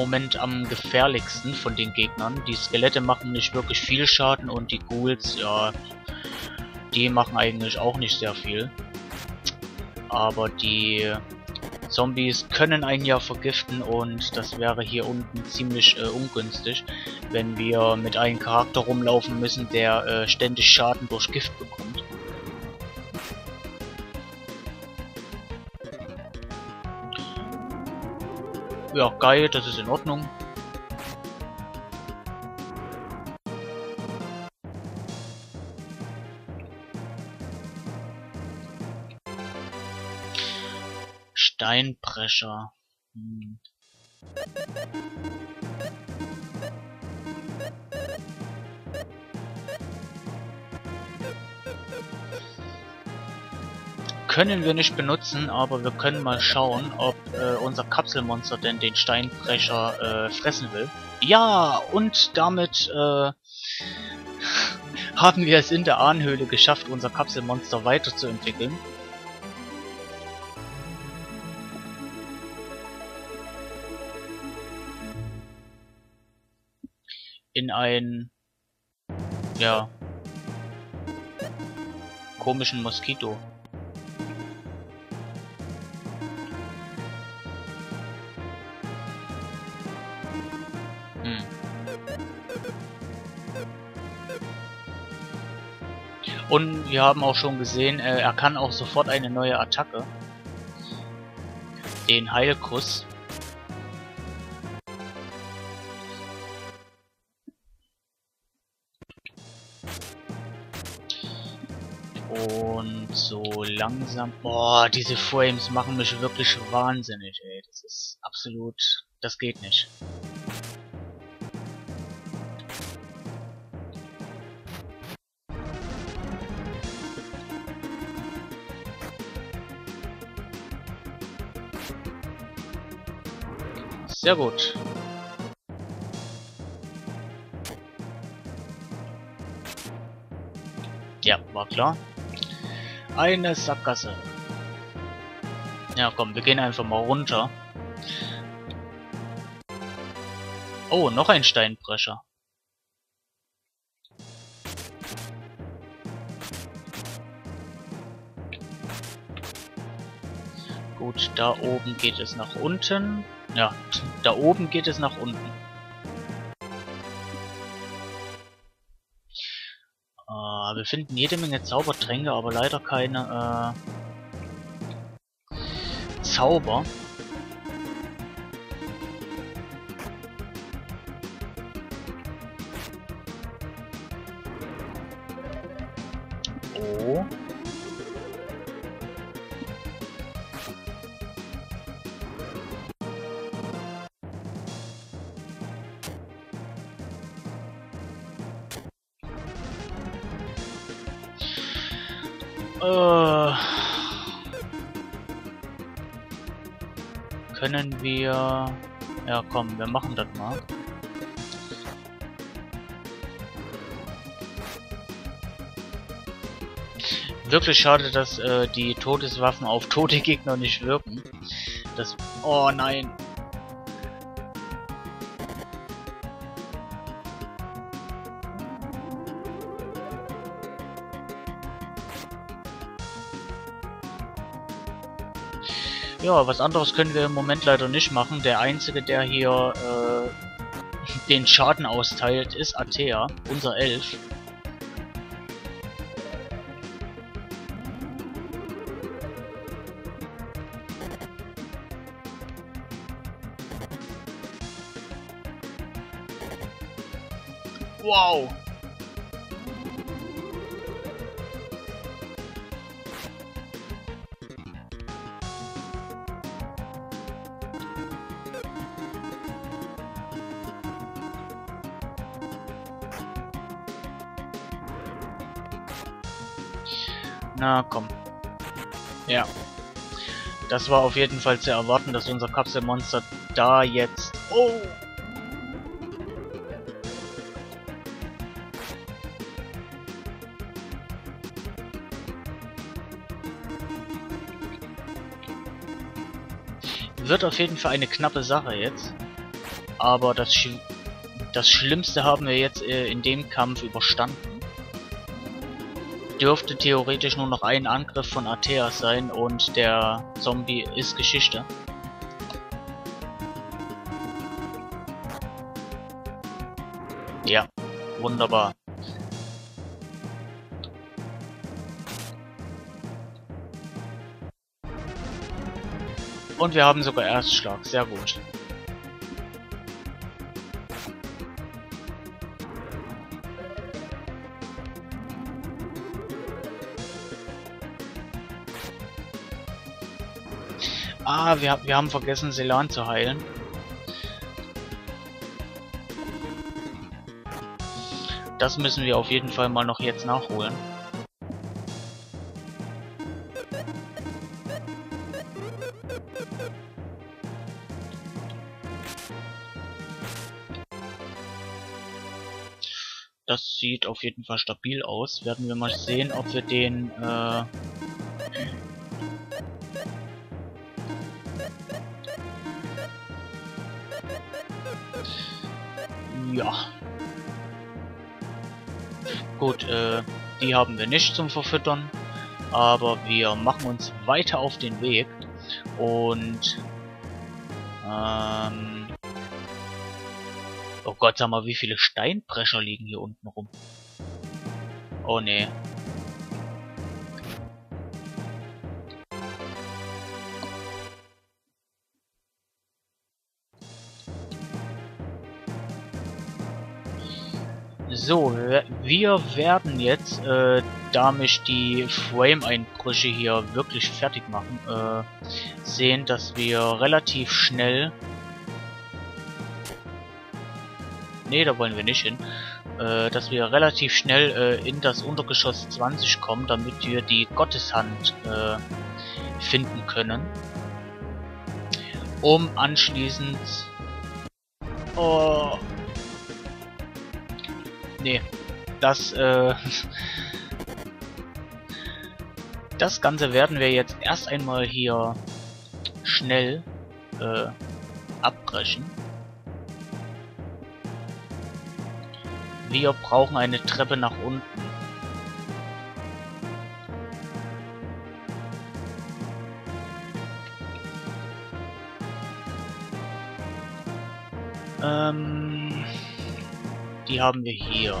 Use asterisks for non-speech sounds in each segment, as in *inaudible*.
Moment am gefährlichsten von den Gegnern. Die Skelette machen nicht wirklich viel Schaden und die Ghouls, ja, die machen eigentlich auch nicht sehr viel. Aber die Zombies können einen ja vergiften und das wäre hier unten ziemlich äh, ungünstig, wenn wir mit einem Charakter rumlaufen müssen, der äh, ständig Schaden durch Gift bekommt. Ja, geil, das ist in Ordnung. Steinbrecher. Hm. Können wir nicht benutzen, aber wir können mal schauen, ob äh, unser Kapselmonster denn den Steinbrecher äh, fressen will. Ja, und damit äh, *laughs* haben wir es in der Ahnhöhle geschafft, unser Kapselmonster weiterzuentwickeln. in ein ja komischen Moskito. Und wir haben auch schon gesehen, äh, er kann auch sofort eine neue Attacke. Den Heilkuss. Und so langsam... Boah, diese Frames machen mich wirklich wahnsinnig, ey. Das ist absolut... Das geht nicht. Sehr gut. Ja, war klar. Eine Sackgasse. Ja, komm, wir gehen einfach mal runter. Oh, noch ein Steinbrecher. Gut, da oben geht es nach unten. Ja, da oben geht es nach unten. wir finden jede Menge Zaubertränke, aber leider keine äh, Zauber. Oh. Äh, können wir... Ja komm, wir machen das mal. Wirklich schade, dass äh, die Todeswaffen auf tote Gegner nicht wirken. Das... Oh nein. Ja, was anderes können wir im Moment leider nicht machen. Der einzige, der hier äh, *laughs* den Schaden austeilt, ist Atea, unser Elf. Na komm. Ja. Das war auf jeden Fall zu erwarten, dass unser Kapselmonster da jetzt... Oh! Wird auf jeden Fall eine knappe Sache jetzt. Aber das, Sch das Schlimmste haben wir jetzt äh, in dem Kampf überstanden. Dürfte theoretisch nur noch ein Angriff von Atea sein und der Zombie ist Geschichte. Ja, wunderbar. Und wir haben sogar Erstschlag, sehr gut. Wir, wir haben vergessen, Selan zu heilen. Das müssen wir auf jeden Fall mal noch jetzt nachholen. Das sieht auf jeden Fall stabil aus. Werden wir mal sehen, ob wir den äh, Ja. Gut, äh, die haben wir nicht zum Verfüttern. Aber wir machen uns weiter auf den Weg. Und... Ähm... Oh Gott, sag mal, wie viele Steinbrecher liegen hier unten rum? Oh nee. So, wir werden jetzt, äh, da mich die Frame-Einbrüche hier wirklich fertig machen, äh, sehen, dass wir relativ schnell... Ne, da wollen wir nicht hin. Äh, dass wir relativ schnell äh, in das Untergeschoss 20 kommen, damit wir die Gotteshand äh, finden können. Um anschließend... Oh, Nee. Das, äh... das Ganze werden wir jetzt erst einmal hier schnell äh, abbrechen. Wir brauchen eine Treppe nach unten. Ähm... Die haben wir hier.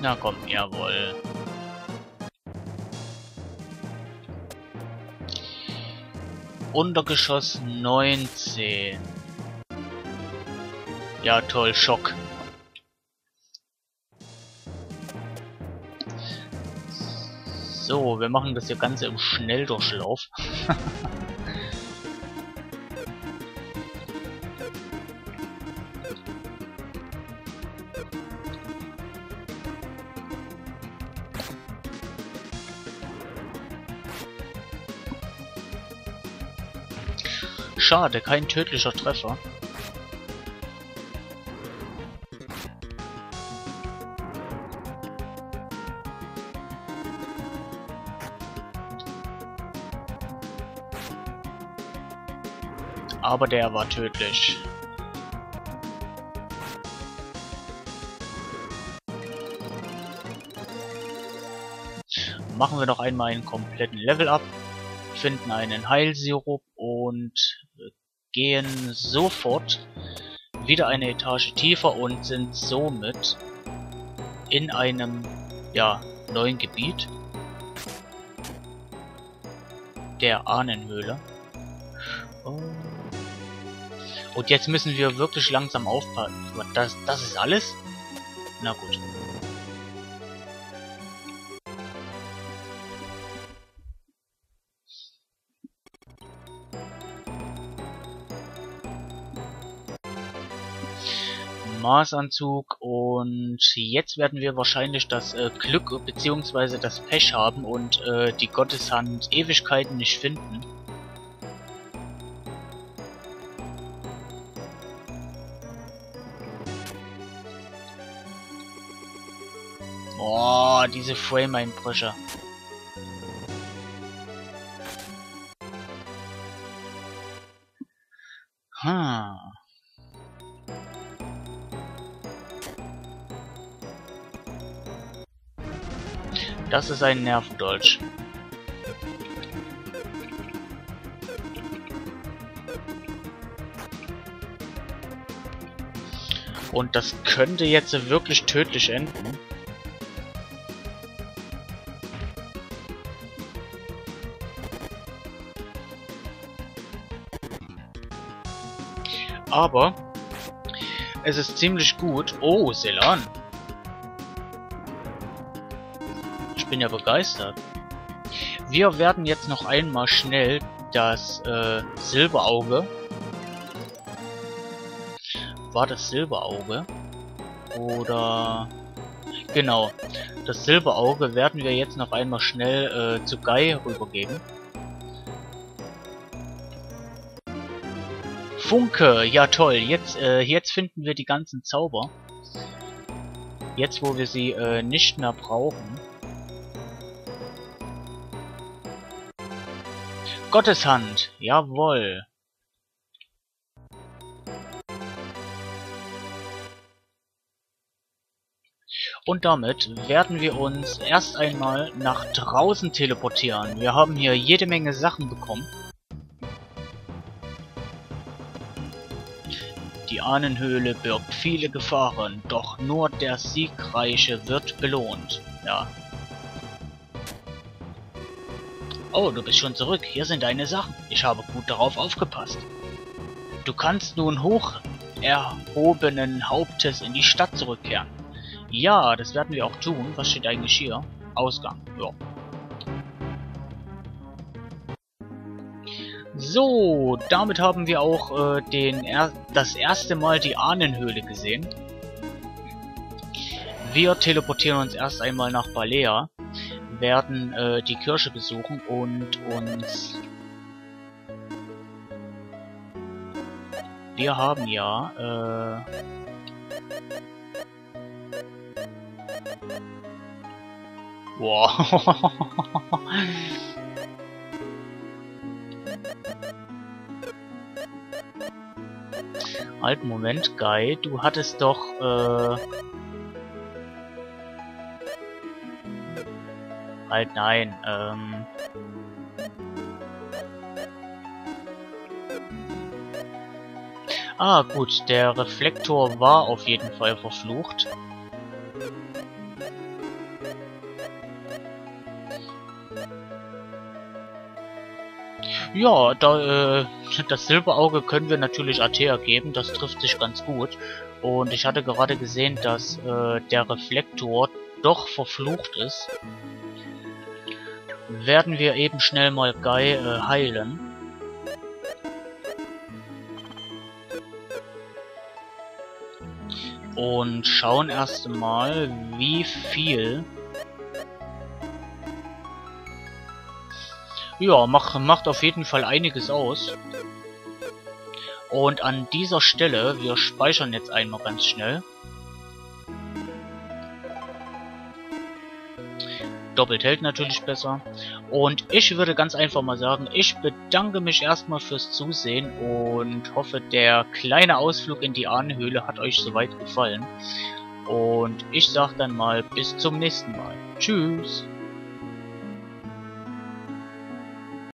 Na komm, jawohl. Untergeschoss 19. Ja, toll, Schock. So, wir machen das hier Ganze im Schnelldurchlauf. *laughs* Schade, kein tödlicher Treffer. Aber der war tödlich. Machen wir noch einmal einen kompletten Level up, finden einen Heilsirup und gehen sofort wieder eine Etage tiefer und sind somit in einem ja, neuen Gebiet der Ahnenhöhle. Und jetzt müssen wir wirklich langsam aufpassen. Das, das ist alles? Na gut. Maßanzug und jetzt werden wir wahrscheinlich das äh, Glück bzw. das Pech haben und äh, die Gotteshand Ewigkeiten nicht finden. Oh, diese Frame-Einbrüche. Hm. Das ist ein Nervendolch. Und das könnte jetzt wirklich tödlich enden. Aber es ist ziemlich gut. Oh, Selan. Ich bin ja begeistert. Wir werden jetzt noch einmal schnell das äh, Silberauge war das Silberauge? Oder... Genau. Das Silberauge werden wir jetzt noch einmal schnell äh, zu Guy rübergeben. Funke! Ja toll, jetzt, äh, jetzt finden wir die ganzen Zauber. Jetzt, wo wir sie äh, nicht mehr brauchen. Gotteshand! Jawoll! Und damit werden wir uns erst einmal nach draußen teleportieren. Wir haben hier jede Menge Sachen bekommen. Die Ahnenhöhle birgt viele Gefahren, doch nur der Siegreiche wird belohnt. Ja. Oh, du bist schon zurück. Hier sind deine Sachen. Ich habe gut darauf aufgepasst. Du kannst nun hoch erhobenen Hauptes in die Stadt zurückkehren. Ja, das werden wir auch tun. Was steht eigentlich hier? Ausgang. Ja. So, damit haben wir auch äh, den er das erste Mal die Ahnenhöhle gesehen. Wir teleportieren uns erst einmal nach Balea, werden äh, die Kirche besuchen und uns... Wir haben ja... Äh, Boah. *laughs* halt, Moment, Guy, du hattest doch, äh... Halt, nein, ähm... Ah, gut, der Reflektor war auf jeden Fall verflucht. Ja, da, äh, das Silberauge können wir natürlich Athea geben, das trifft sich ganz gut. Und ich hatte gerade gesehen, dass äh, der Reflektor doch verflucht ist. Werden wir eben schnell mal Guy äh, heilen. Und schauen erst mal, wie viel Ja, mach, macht auf jeden Fall einiges aus. Und an dieser Stelle, wir speichern jetzt einmal ganz schnell. Doppelt hält natürlich besser. Und ich würde ganz einfach mal sagen, ich bedanke mich erstmal fürs Zusehen und hoffe, der kleine Ausflug in die Ahnenhöhle hat euch soweit gefallen. Und ich sag dann mal bis zum nächsten Mal. Tschüss.